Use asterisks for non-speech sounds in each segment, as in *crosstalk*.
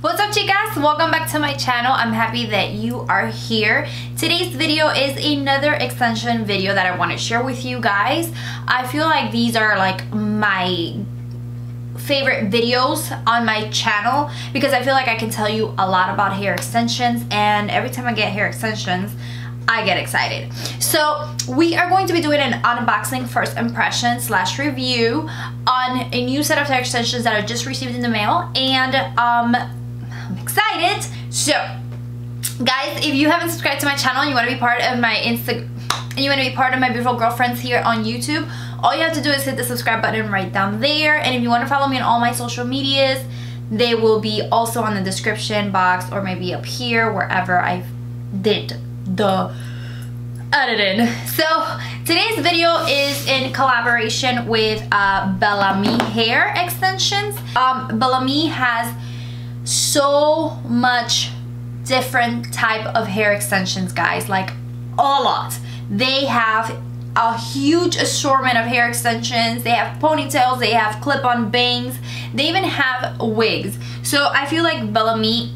What's up chicas? Welcome back to my channel. I'm happy that you are here. Today's video is another extension video that I want to share with you guys. I feel like these are like my favorite videos on my channel because I feel like I can tell you a lot about hair extensions and every time I get hair extensions I get excited. So we are going to be doing an unboxing first impression slash review on a new set of hair extensions that I just received in the mail and um, I'm excited. So guys, if you haven't subscribed to my channel and you want to be part of my Insta and you want to be part of my beautiful girlfriends here on YouTube, all you have to do is hit the subscribe button right down there. And if you want to follow me on all my social medias, they will be also on the description box or maybe up here wherever I did the editing. So today's video is in collaboration with uh, Bellami Hair Extensions. Um, Bellami has so much different type of hair extensions guys. Like a lot. They have a huge assortment of hair extensions. They have ponytails. They have clip-on bangs. They even have wigs. So I feel like Bellami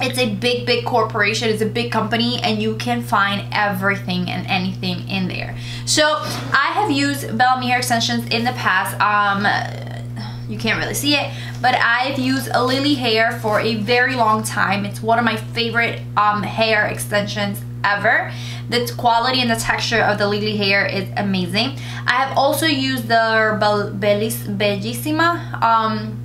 it's a big big corporation. It's a big company and you can find everything and anything in there. So I have used Bellami hair extensions in the past. Um you can't really see it but I've used a lily hair for a very long time. It's one of my favorite um, hair extensions ever. The quality and the texture of the lily hair is amazing. I have also used the Bellissima um,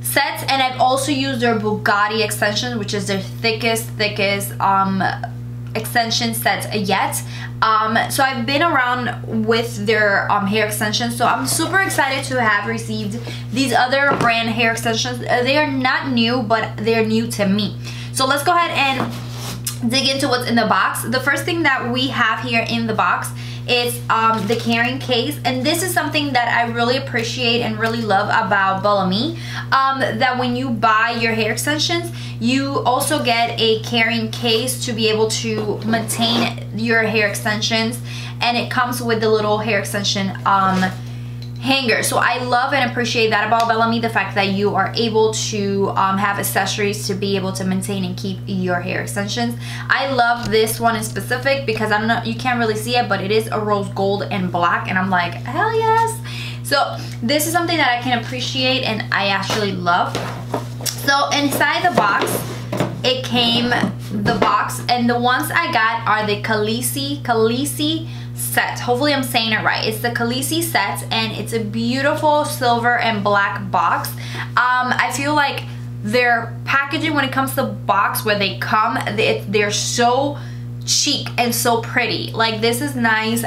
sets and I've also used their Bugatti extension which is their thickest thickest um, extension sets yet. Um, so I've been around with their um, hair extensions so I'm super excited to have received these other brand hair extensions. Uh, they are not new but they're new to me. So let's go ahead and dig into what's in the box. The first thing that we have here in the box is um, the carrying case and this is something that I really appreciate and really love about Bellami um, that when you buy your hair extensions you also get a carrying case to be able to maintain your hair extensions and it comes with the little hair extension um, hanger. So I love and appreciate that about Bellami, the fact that you are able to um, have accessories to be able to maintain and keep your hair extensions. I love this one in specific because I don't know, you can't really see it, but it is a rose gold and black and I'm like, hell yes. So this is something that I can appreciate and I actually love. So inside the box, it came the box and the ones I got are the Khaleesi, Khaleesi set. Hopefully I'm saying it right. It's the Khaleesi set and it's a beautiful silver and black box. Um, I feel like their packaging when it comes to box where they come, they're so chic and so pretty. Like this is nice.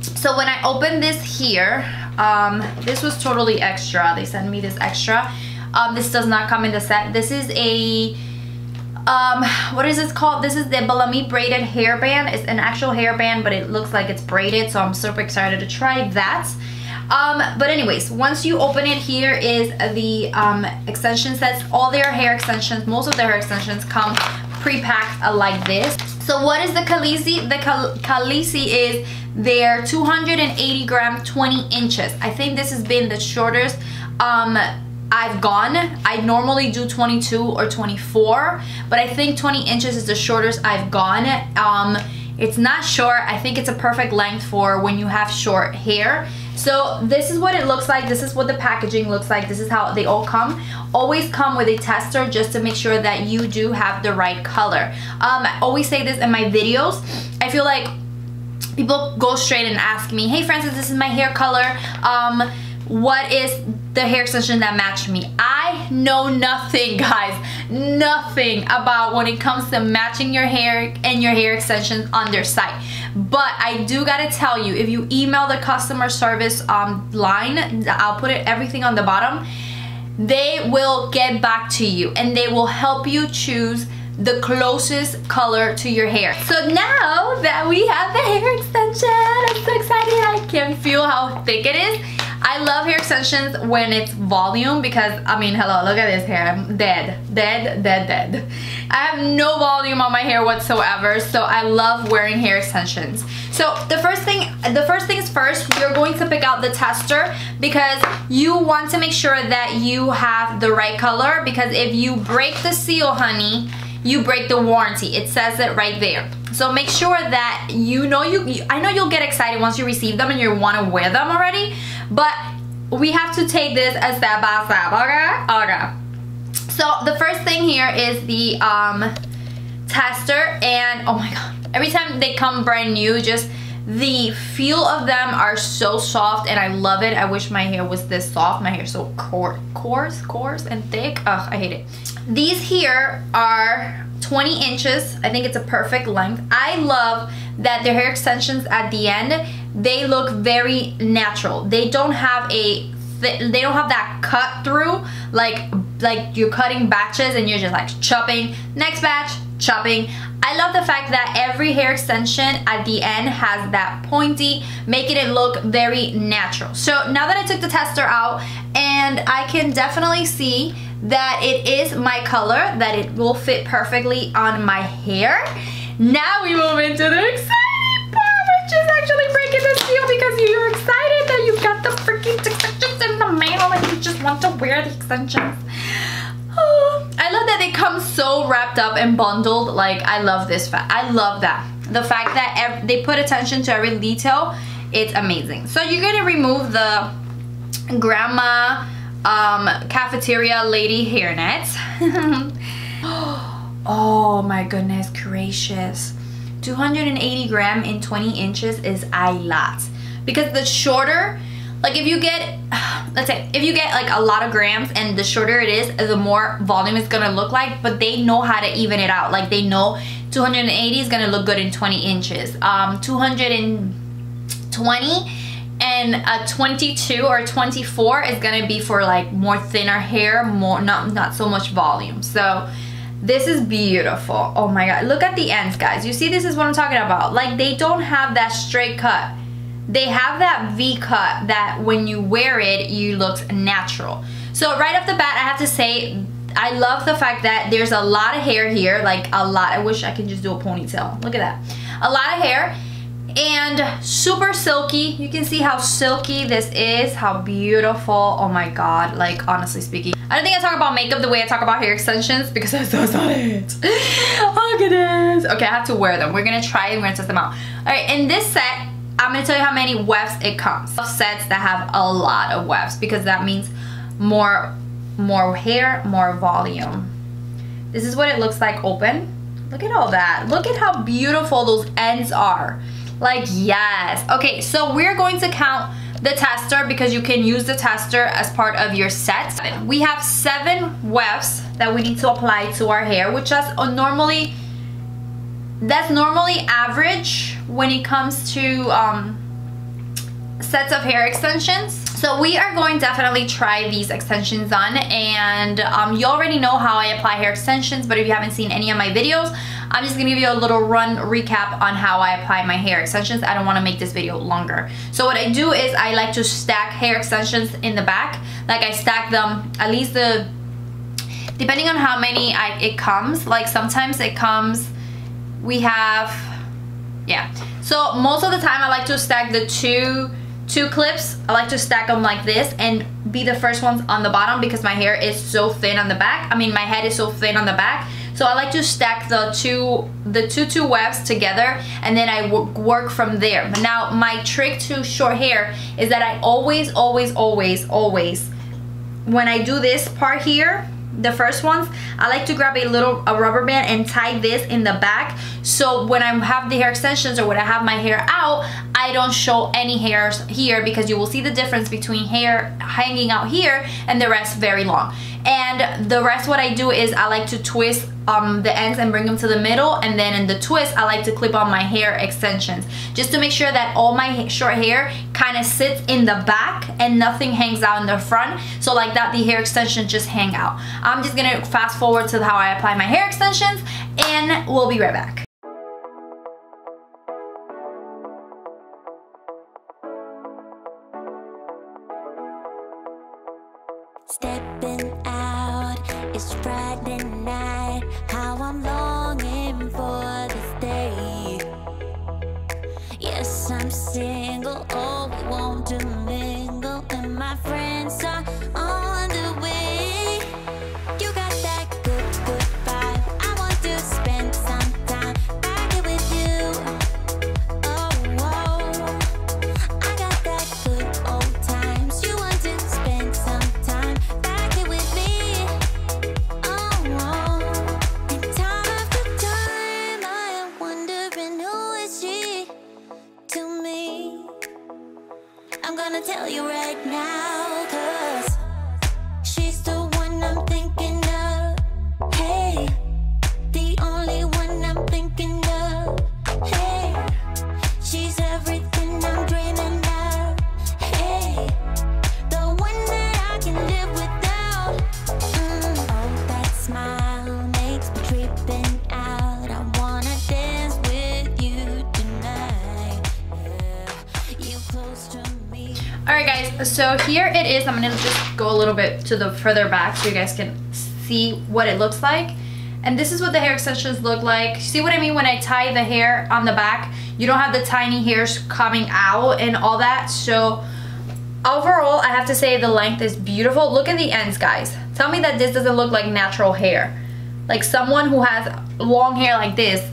So when I opened this here, um, this was totally extra. They sent me this extra. Um, this does not come in the set. This is a um what is this called? This is the Bellami braided hairband it's an actual hairband but it looks like it's braided so I'm super excited to try that. Um but anyways once you open it here is the um extension sets. All their hair extensions most of their hair extensions come pre-packed uh, like this. So what is the Khaleesi? The Khaleesi is their 280 gram 20 inches. I think this has been the shortest um I've gone. I normally do 22 or 24, but I think 20 inches is the shortest I've gone. Um, it's not short. I think it's a perfect length for when you have short hair. So this is what it looks like. This is what the packaging looks like. This is how they all come. Always come with a tester just to make sure that you do have the right color. Um, I always say this in my videos. I feel like people go straight and ask me, hey Francess, this is my hair color. Um, what is the hair extension that matched me. I know nothing, *laughs* guys. Nothing about when it comes to matching your hair and your hair extensions on their site. But I do gotta tell you, if you email the customer service um, line, I'll put it everything on the bottom, they will get back to you and they will help you choose the closest color to your hair. So now that we have the hair extension, I'm so excited. I can feel how thick it is. I love hair extensions when it's volume because, I mean, hello, look at this hair. I'm dead, dead, dead, dead. I have no volume on my hair whatsoever, so I love wearing hair extensions. So the first thing, the first things first, you're going to pick out the tester because you want to make sure that you have the right color because if you break the seal, honey, you break the warranty. It says it right there. So make sure that you know you, I know you'll get excited once you receive them and you want to wear them already, but we have to take this a step by step, okay? Okay. So the first thing here is the um, tester and oh my god, every time they come brand new, just the feel of them are so soft and I love it. I wish my hair was this soft. My hair is so coarse, coarse and thick. Ugh, I hate it. These here are 20 inches. I think it's a perfect length. I love that their hair extensions at the end, they look very natural. They don't have a they don't have that cut through like like you're cutting batches and you're just like chopping next batch chopping I love the fact that every hair extension at the end has that pointy, making it look very natural. So now that I took the tester out and I can definitely see that it is my color, that it will fit perfectly on my hair. Now we move into the exciting part, which is actually breaking the seal because you're excited that you got the freaking extensions in the mail and you just want to wear the extensions. I love come so wrapped up and bundled. Like, I love this fact. I love that. The fact that they put attention to every detail, it's amazing. So you're gonna remove the grandma um, cafeteria lady hairnet. *laughs* oh my goodness gracious. 280 gram in 20 inches is a lot. Because the shorter, like if you get, let's say, if you get like a lot of grams and the shorter it is, the more volume it's gonna look like, but they know how to even it out. Like they know 280 is gonna look good in 20 inches. Um, 220 and a 22 or 24 is gonna be for like more thinner hair, more not, not so much volume. So this is beautiful. Oh my God, look at the ends guys. You see this is what I'm talking about. Like they don't have that straight cut they have that V cut that when you wear it, you look natural. So right off the bat, I have to say, I love the fact that there's a lot of hair here, like a lot. I wish I could just do a ponytail. Look at that. A lot of hair and super silky. You can see how silky this is, how beautiful. Oh my God, like honestly speaking. I don't think I talk about makeup the way I talk about hair extensions because that's, *laughs* that's not it. Oh, at this. Okay, I have to wear them. We're gonna try and we're gonna test them out. All right, in this set, I'm gonna tell you how many wefts it comes. Sets that have a lot of wefts because that means more, more hair, more volume. This is what it looks like open. Look at all that. Look at how beautiful those ends are. Like, yes. Okay, so we're going to count the tester because you can use the tester as part of your set. We have seven wefts that we need to apply to our hair, which is normally that's normally average when it comes to um, sets of hair extensions. So we are going definitely try these extensions on and um, you already know how I apply hair extensions but if you haven't seen any of my videos I'm just gonna give you a little run recap on how I apply my hair extensions. I don't wanna make this video longer. So what I do is I like to stack hair extensions in the back. Like I stack them at least the, depending on how many I, it comes, like sometimes it comes we have, yeah. So most of the time I like to stack the two two clips. I like to stack them like this and be the first ones on the bottom because my hair is so thin on the back. I mean, my head is so thin on the back. So I like to stack the two the two two webs together and then I work from there. Now my trick to short hair is that I always, always, always, always, when I do this part here, the first ones I like to grab a little a rubber band and tie this in the back. So when I have the hair extensions or when I have my hair out I don't show any hairs here because you will see the difference between hair hanging out here and the rest very long. And the rest what I do is I like to twist um, the ends and bring them to the middle. And then in the twist I like to clip on my hair extensions just to make sure that all my short hair kind of sits in the back and nothing hangs out in the front. So like that the hair extensions just hang out. I'm just gonna fast forward to how I apply my hair extensions and we'll be right back guys. So here it is. I'm gonna just go a little bit to the further back so you guys can see what it looks like. And this is what the hair extensions look like. See what I mean when I tie the hair on the back? You don't have the tiny hairs coming out and all that. So overall, I have to say the length is beautiful. Look at the ends, guys. Tell me that this doesn't look like natural hair. Like someone who has long hair like this,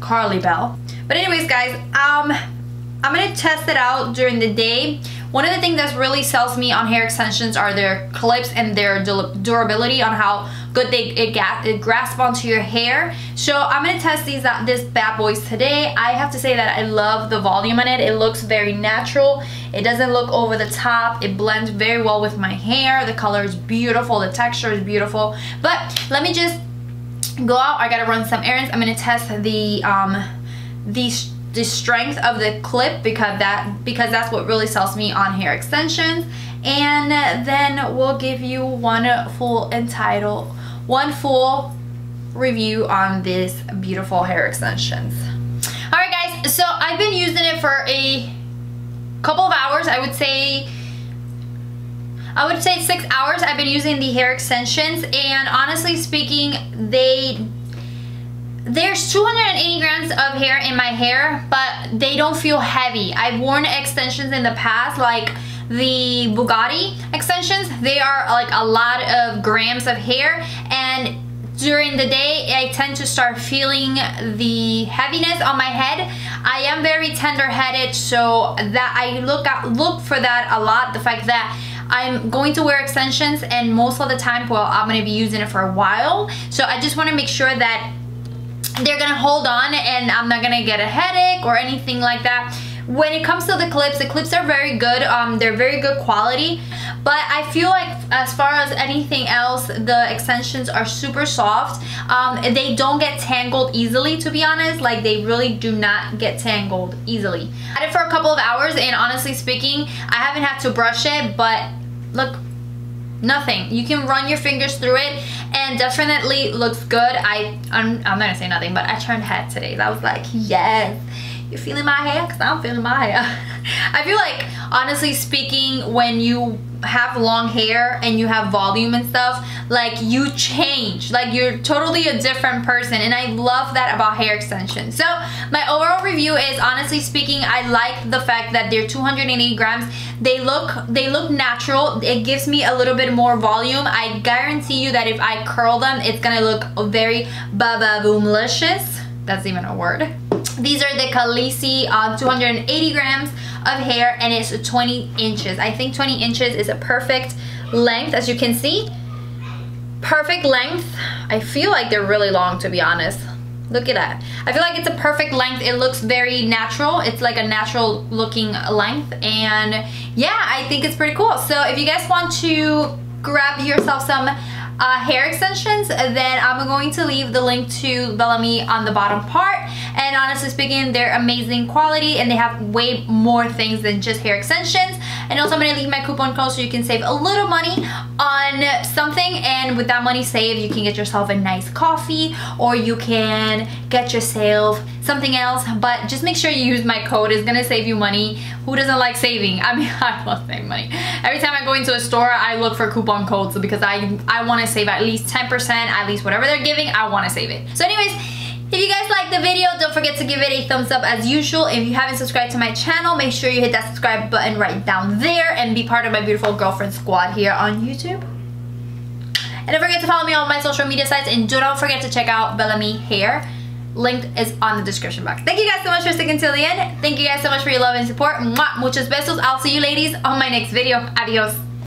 Carly Bell. But anyways, guys, um, I'm gonna test it out during the day. One of the things that really sells me on hair extensions are their clips and their durability on how good they it, it grasp onto your hair. So I'm gonna test these out, this bad boys today. I have to say that I love the volume on it. It looks very natural. It doesn't look over the top. It blends very well with my hair. The color is beautiful. The texture is beautiful. But let me just go out. I gotta run some errands. I'm gonna test the um the the strength of the clip because that because that's what really sells me on hair extensions. And then we'll give you one full entitled one full review on this beautiful hair extensions. All right, guys. So I've been using it for a couple of hours. I would say I would say six hours I've been using the hair extensions and honestly speaking they there's 280 grams of hair in my hair but they don't feel heavy. I've worn extensions in the past like the Bugatti extensions. They are like a lot of grams of hair and during the day I tend to start feeling the heaviness on my head. I am very tender headed so that I look at look for that a lot the fact that I'm going to wear extensions and most of the time well I'm going to be using it for a while. So I just want to make sure that they're gonna hold on and I'm not gonna get a headache or anything like that. When it comes to the clips the clips are very good um they're very good quality. But I feel like as far as anything else the extensions are super soft. Um they don't get tangled easily to be honest. Like they really do not get tangled easily. I had it for a couple of hours and honestly speaking I haven't had to brush it but look nothing. You can run your fingers through it and definitely looks good. I i'm, I'm not gonna say nothing but i turned head today. I was like yes. You're feeling my hair? Because i'm feeling my hair. *laughs* I feel like honestly speaking when you have long hair and you have volume and stuff like you change. Like you're totally a different person and i love that about hair extensions so my overall review is honestly speaking i like the fact that they're 280 grams. They look they look natural. It gives me a little bit more volume. I guarantee you that if i curl them it's gonna look very baba boomlicious that's even a word. These are the Khaleesi uh, 280 grams of hair and it's 20 inches. I think 20 inches is a perfect length as you can see. Perfect length. I feel like they're really long to be honest. Look at that. I feel like it's a perfect length. It looks very natural. It's like a natural looking length and yeah, I think it's pretty cool. So if you guys want to grab yourself some uh, hair extensions, then I'm going to leave the link to Bellami on the bottom part. And honestly speaking they're amazing quality and they have way more things than just hair extensions. And also I'm gonna leave my coupon code so you can save a little money on something. And with that money saved you can get yourself a nice coffee or you can get yourself something else. But just make sure you use my code. It's gonna save you money. Who doesn't like saving? *laughs* I mean I love saving money. Every time I go into a store I look for coupon codes because I I want to save at least 10% at least whatever they're giving I want to save it. So anyways if you guys like the video, don't forget to give it a thumbs up as usual. If you haven't subscribed to my channel, make sure you hit that subscribe button right down there and be part of my beautiful girlfriend squad here on YouTube. And don't forget to follow me on my social media sites and do not forget to check out Bellami Hair. Link is on the description box. Thank you guys so much for sticking till the end. Thank you guys so much for your love and support. Mwah, muchos besos. I'll see you ladies on my next video. Adios.